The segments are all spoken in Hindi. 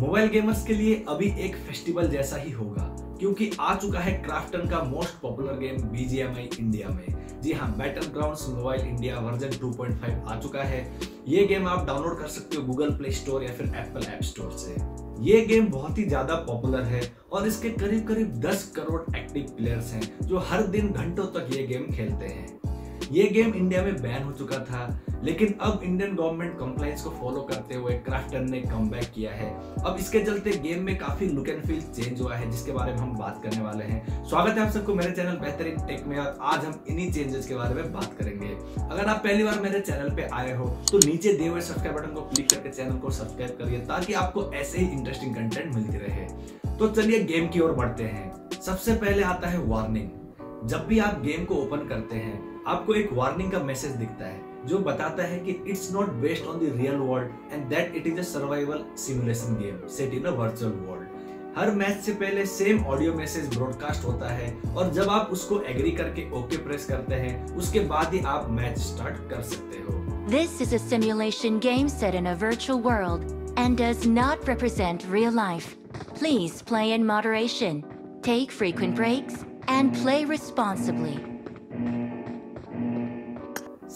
मोबाइल गेमर्स के लिए अभी एक फेस्टिवल जैसा ही होगा, क्योंकि आ चुका है क्राफ्टन का most popular game BGMI India में। जी हाँ battle ground mobile India version 2.5 आ चुका है। ये गेम आप डाउनलोड कर सकते हो गूगल प्ले स्टोर या फिर एप्पल ऐप स्टोर से। ये गेम बहुत ही ज़्यादा पॉपुलर है और इसके करीब करीब 10 करोड़ एक्टिव प्लेयर्स हैं, जो हर दिन घंटों तक ये गेम खेलते हैं। ये गेम इंडिया में बैन हो चुका था, लेकिन अब इंडियन गवर्नमेंट कंप्लाइंस को फॉलो करते हुए क्राफ्टन ने कम किया है। अब इसके चलते गेम में काफ़ी लुक एंड फील चेंज हुआ है, जिसके बारे में हम बात करने वाले हैं। स्वागत है आप सबको मेरे चैनल बेहतरीन टेक में, और आज हम इन्हीं चेंजेस के बारे में बात करेंगे। अगर आप पहली बार मेरे चैनल पे आए हो तो नीचे दिए हुए सब्सक्राइब बटन को क्लिक करके चैनल को सब्सक्राइब करिए, ताकि आपको ऐसे ही इंटरेस्टिंग कंटेंट मिलती रहे। तो चलिए गेम की ओर बढ़ते हैं। सबसे पहले आता है वार्निंग जब भी आप गेम को ओपन करते हैं आपको एक वार्निंग का मैसेज दिखता है जो बताता है कि it's not based on the real world and that it is a survival simulation game set in a virtual world her match से पहले सेम ऑडियो मैसेज ब्रॉडकास्ट होता है और जब आप उसको एग्री करके ओके प्रेस करते हैं उसके बाद ही आप मैच स्टार्ट कर सकते हो this is a simulation game set in a virtual world and does not represent real life. Please play in moderation, take frequent breaks, and play responsibly.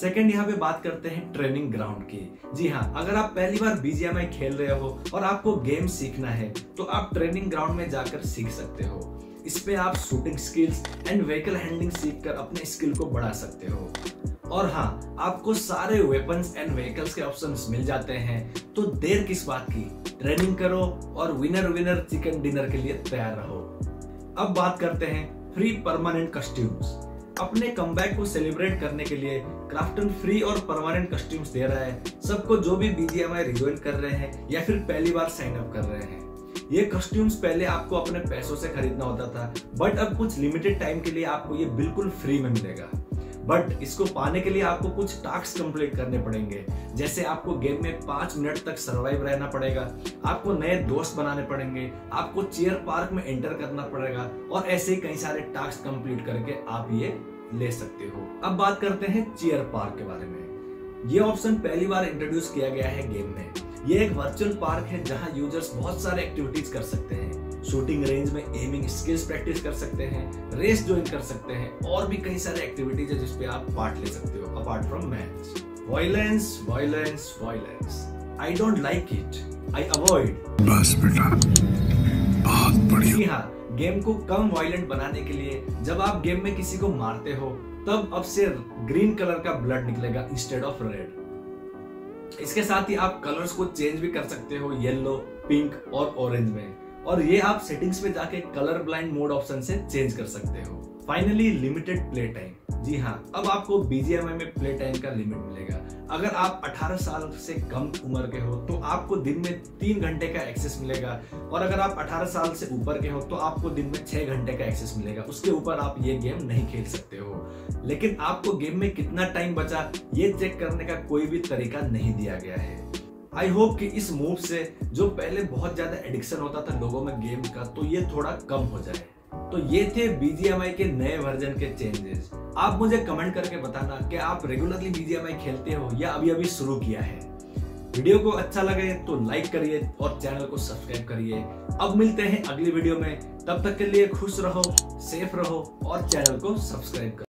Second यहाँ पे बात करते हैं ट्रेनिंग ग्राउंड की। जी हाँ अगर आप पहली बार बीजीएमआई खेल रहे हो और आपको गेम सीखना है तो आप ट्रेनिंग ग्राउंड में जाकर सीख सकते हो। इस पे आप shooting skills and vehicle handling सीख कर अपने स्किल को बढ़ा सकते हो। और हाँ आपको सारे वेपन्स एंड व्हीकल्स के ऑप्शंस मिल जाते हैं। तो देर किस बात की? ट्रेनिंग करो और विनर विनर चिकन डिनर के लिए तैयार रहो। अब बात करते हैं फ्री परमानेंट कस्ट्यूम्स अपने कम को सेलिब्रेट करने के लिए क्राफ्टन फ्री और परमानेंट कस्ट्यूम्स दे रहा है। सबको जो भी बीजीएमआई रिज्वाइन कर रहे हैं या फिर पहली बार साइन अप कर रहे हैं। ये कस्ट्यूम्स पहले आपको अपने पैसों से खरीदना होता था बट अब कुछ लिमिटेड टाइम के लिए आपको ये बिल्कुल फ्री में मिलेगा। बट इसको पाने के लिए आपको कुछ टास्क कंप्लीट करने पड़ेंगे। जैसे आपको गेम में पाँच मिनट तक सरवाइव रहना पड़ेगा, आपको नए दोस्त बनाने पड़ेंगे, आपको चेयर पार्क में एंटर करना पड़ेगा और ऐसे ही कई सारे टास्क कंप्लीट करके आप ये ले सकते हो। अब बात करते हैं चेयर पार्क के बारे में। ये ऑप्शन पहली बार इंट्रोड्यूस किया गया है गेम में। ये एक वर्चुअल पार्क है जहाँ यूज़र्स बहुत सारे एक्टिविटीज़ कर सकते हैं। शूटिंग रेंज में एमिंग स्किल्स प्रैक्टिस कर सकते हैं रेस ज्वाइन कर सकते हैं और भी कई सारे एक्टिविटीज़ है जिसपे आप पार्ट ले सकते हो apart from match violence violence violence I don't like it I avoid बस बेटा बहुत बढ़िया। हाँ गेम को कम वायलेंट बनाने के लिए जब आप गेम में किसी को मारते हो तब अब से ग्रीन कलर का ब्लड निकलेगा इंस्टेड ऑफ़ रेड इसके साथ ही आप कलर्स को चेंज भी कर सकते हो येलो पिंक और ऑरेंज में। और ये आप सेटिंग्स में जाके कलर ब्लाइंड मोड ऑप्शन से चेंज कर सकते हो। फाइनली लिमिटेड प्ले टाइम जी हाँ अब आपको बीजीएमआई में प्ले टाइम का लिमिट मिलेगा। अगर आप 18 साल से कम उम्र के हो तो आपको दिन में तीन घंटे का एक्सेस मिलेगा। और अगर आप 18 साल से ऊपर के हो तो आपको दिन में छह घंटे का एक्सेस मिलेगा। उसके ऊपर आप ये गेम नहीं खेल सकते हो। लेकिन आपको गेम में कितना टाइम बचा, ये चेक करने का कोई भी तरीका नहीं दिया गया है। आई होप कि इस मूव से, जो पहले बहुत ज़्यादा एडिक्शन होता था लोगों में गेम का तो ये थोड़ा कम हो जाए। तो ये थे बीजीएमआई के नए वर्जन के चेंजेस आप मुझे कमेंट करके बताना कि आप रेगुलरली बीजीएमआई खेलते हो या अभी अभी शुरू किया है। वीडियो को अच्छा लगे तो लाइक करिए और चैनल को सब्सक्राइब करिए। अब मिलते हैं अगली वीडियो में। तब तक के लिए खुश रहो सेफ़ रहो और चैनल को सब्सक्राइब करो